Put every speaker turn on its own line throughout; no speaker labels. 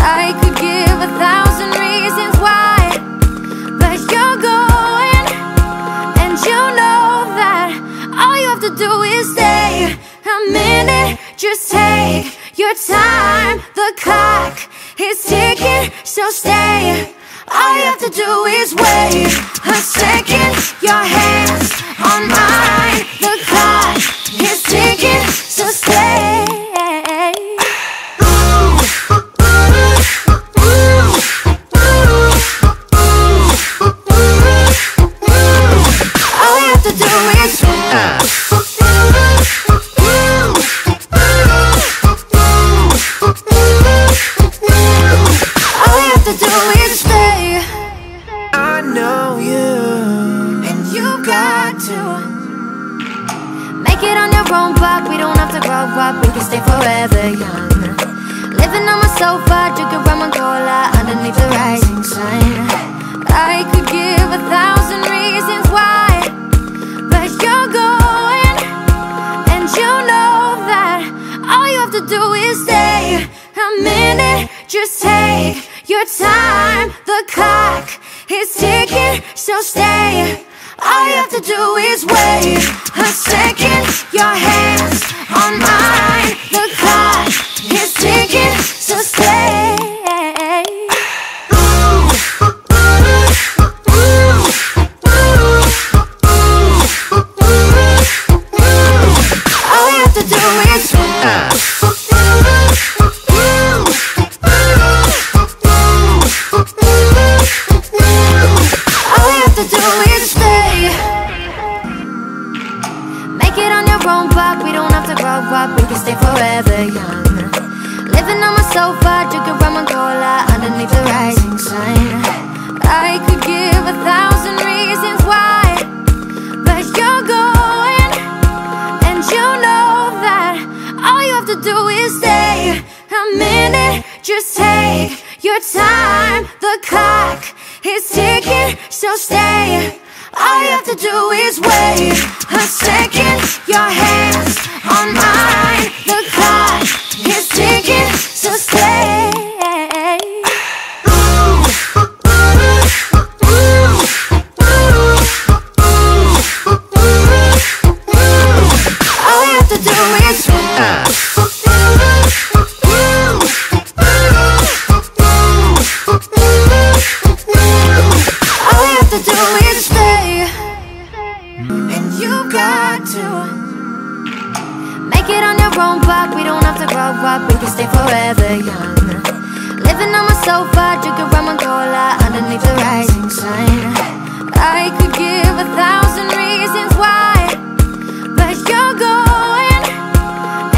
I could give a thousand reasons why, but you're going, and you know that all you have to do is stay a minute. Just take your time. The clock is ticking, so stay. All you have to do is wait a second. Your hands on mine. The clock is ticking, so stay. Got to make it on your own, but we don't have to grow up. We can stay forever young. Living on my sofa, drinking rum and cola underneath the rising sun. I could give a thousand reasons why, but you're going, and you know that all you have to do is stay a minute. Just take your time. The clock is ticking, so stay. All you have to do is wait a second. Your hands on mine. The clock is ticking, so stay. Up. We can stay forever young. Living on my sofa, drinking rum and cola underneath the rising sun. I could give a thousand reasons why, but you're going, and you know that all you have to do is stay a minute. Just take your time. The clock is ticking, so stay. All you have to do is wait a second. Your hands on mine. The clock is ticking, so stay. And you got to make it on your own, but we don't have to grow up. We can stay forever young. Living on my sofa, drinking rum and cola underneath the rising sun. I could give a thousand reasons why, but you're going,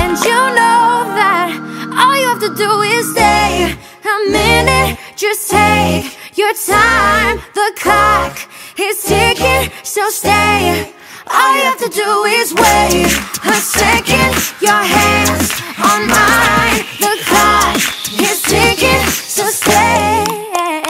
and you know that all you have to do is stay a minute. Just take your time. The clock is ticking, so stay. All you have to do is wait a second. Your hands on mine. The clock is ticking, so stay.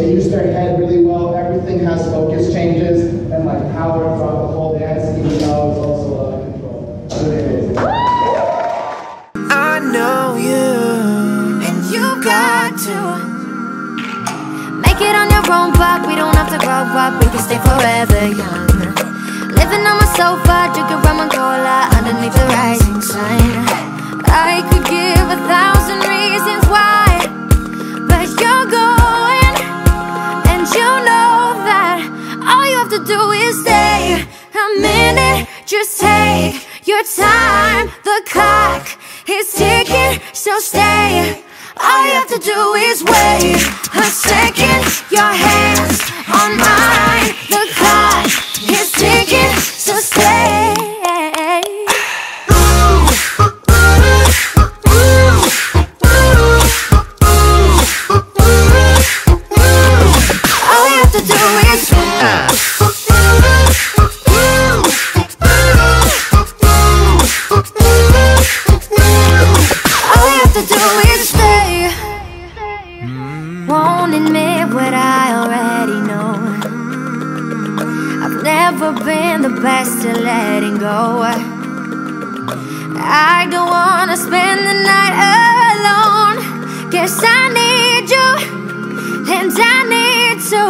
They used their head really well. Everything has focus changes and like power throughout the whole dance, even though it's also out of control.
I know you,
And you got to make it on your own, but we don't have to grow up. We can stay forever young. Living on my sofa, drinking rum and cola underneath the rising sun. I could give a thousand reasons why, but you're going, your time. The clock is ticking, so stay. All you have to do is wait a second. Your hands on mine. The clock go. I don't wanna spend the night alone. Guess I need you, and I need to.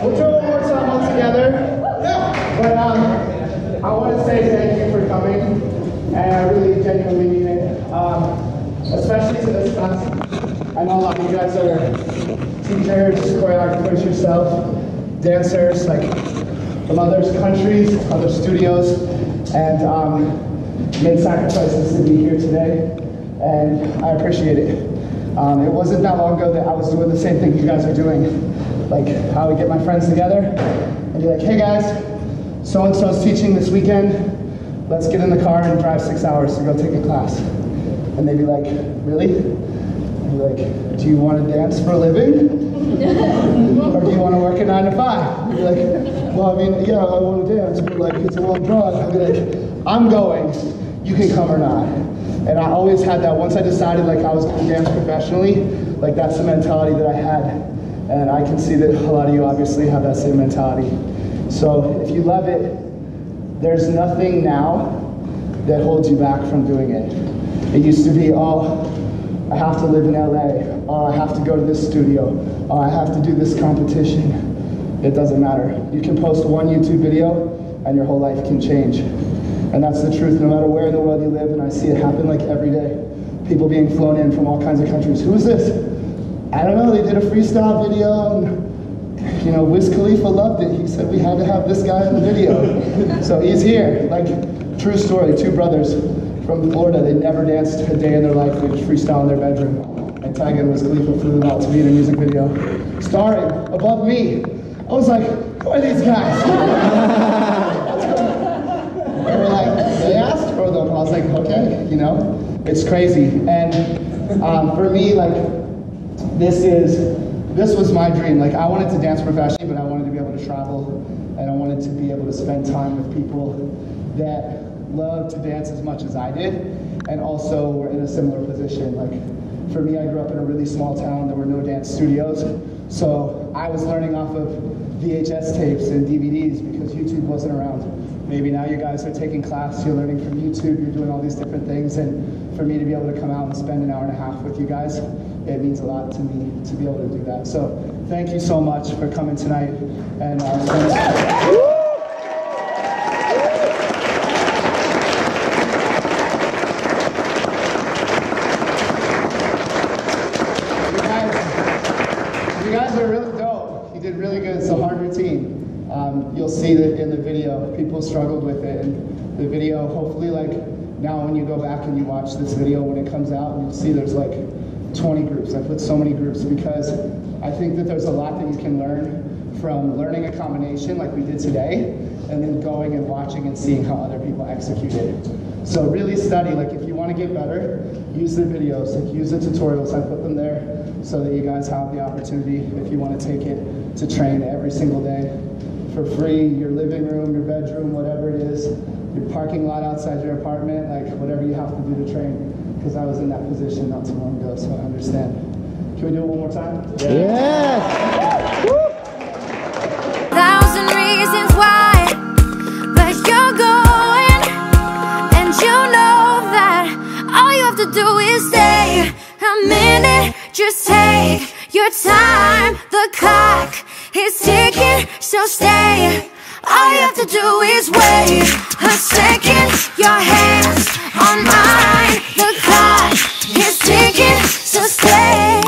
We'll try one more time all together. But um, I want to say thank you for coming, and I really genuinely mean it. Um, especially to this class. I know a lot of you guys are teachers, choreographers yourself, dancers, like from other countries, other studios, and um, made sacrifices to be here today, and I appreciate it. Um, it wasn't that long ago that I was doing the same thing you guys are doing. Like, how I would get my friends together and be like, hey guys, so and so's teaching this weekend. Let's get in the car and drive six hours to go take a class. And they'd be like, really? I'd be like, do you want to dance for a living? or do you want to work a nine to five? Be like, well, I mean, yeah, I want to dance, but like, it's a long drive. Be like, I'm going. You can come or not. And I always had that. Once I decided like I was to dance professionally, like that's the mentality that I had. And I can see that a lot of you obviously have that same mentality. So if you love it, there's nothing now that holds you back from doing it. It used to be, oh, I have to live in LA. Oh, I have to go to this studio. Oh, I have to do this competition. It doesn't matter. You can post one YouTube video and your whole life can change. And that's the truth no matter where in the world you live. And I see it happen like every day. People being flown in from all kinds of countries. Who is this? I don't know. They did a freestyle video and you know, Wiz Khalifa loved it. He said we had to have this guy in the video. so he's here. Like, true story, two brothers from Florida. They never danced a day in their life. They just freestyle in their bedroom. And Tyga and Wiz Khalifa flew them out to be in a music video. Starring above me. I was like, who are these guys? They were like, they asked for them. I was like, okay, you know, it's crazy. And um, for me, like, this is, this was my dream. Like, I wanted to dance professionally, but I wanted to be able to travel, and I wanted to be able to spend time with people that loved to dance as much as I did, and also were in a similar position. Like, for me, I grew up in a really small town. There were no dance studios, so I was learning off of VHS tapes and DVDs because YouTube wasn't around. Maybe now you guys are taking class, you're learning from YouTube, you're doing all these different things, and for me to be able to come out and spend an hour and a half with you guys, it means a lot to me to be able to do that. So thank you so much for coming tonight, and uh, spending- You guys, you guys are really dope. You did really good. It's a hard routine. Um, you'll see that in the video. People struggled with it, and the video. Hopefully, like now when you go back and you watch this video when it comes out, you'll see there's like 20 groups. I put so many groups because I think that there's a lot that you can learn from learning a combination like we did today, and then going and watching and seeing how other people execute it. So really study, like if you want to get better, use the videos, like use the tutorials, I put them there so that you guys have the opportunity, if you want to take it, to train every single day for free your living room, your bedroom, whatever it is, your parking lot outside your apartment, like whatever you have to do to train. Because I was in that position not too long ago, so I understand. Can we do it one more time?
Yes.
Thousand reasons why, but you're going, and you know that all you have to do is stay a minute. Just take your time. The clock is ticking, so stay. All you have to do is wait a second. Your hands on mine. The clock is ticking, so stay.